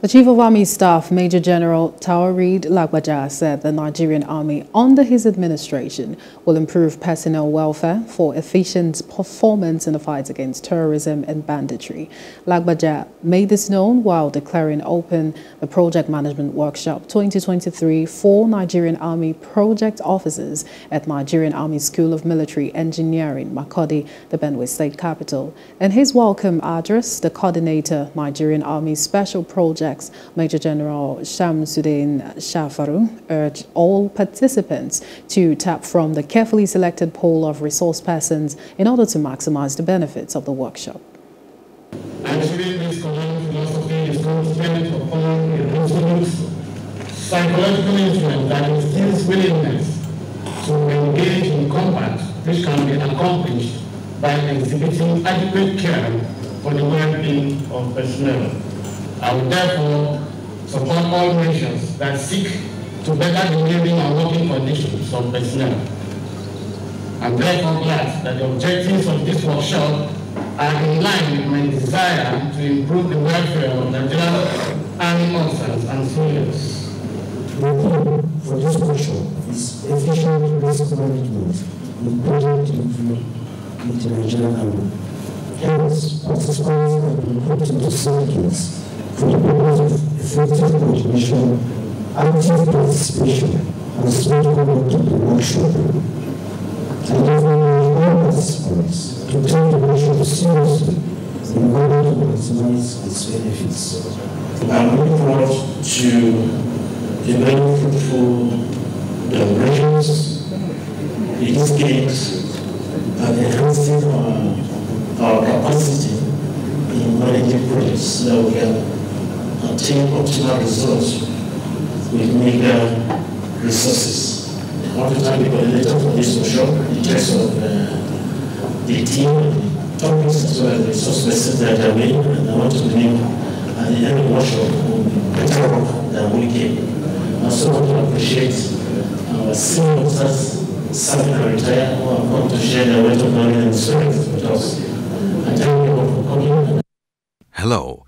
The Chief of Army Staff, Major General Taoreed Lagbaja, said the Nigerian Army, under his administration, will improve personnel welfare for efficient performance in the fight against terrorism and banditry. Lagbaja made this known while declaring open the Project Management Workshop 2023 for Nigerian Army project officers at Nigerian Army School of Military Engineering, Makurdi, the Benue State capital. In his welcome address, the coordinator, Nigerian Army Special Project Major General Shamsuddin Shafaru urged all participants to tap from the carefully selected pool of resource persons in order to maximize the benefits of the workshop. Resolute psychological influence that instills willingness to engage in combat, which can be accomplished by exhibiting adequate care for the well-being of personnel. I will therefore support all measures that seek to better the living and working conditions of personnel. I'm therefore glad that the objectives of this workshop are in line with my desire to improve the welfare of Nigerian officers and soldiers. The theme for this workshop is efficient risk management in project with the Nigerian army. Hence, participants have been put into circuits for the effective coordination, active participation, and the workshop. I therefore all participants to take the workshop seriously in order to maximize its benefits. I'm looking forward to a very fruitful deliberations, gains, and enhancing our, our capacity in managing projects so that we obtain optimal results with meager resources. The coordinator for this workshop in terms of uh, the team, topics as well as the resource persons that are made, and I want to believe at the end of the workshop will be better than we came. I also want to appreciate our senior officers serving and retired who to share their weight of knowledge and experience with us. Thank you all for coming. Hello.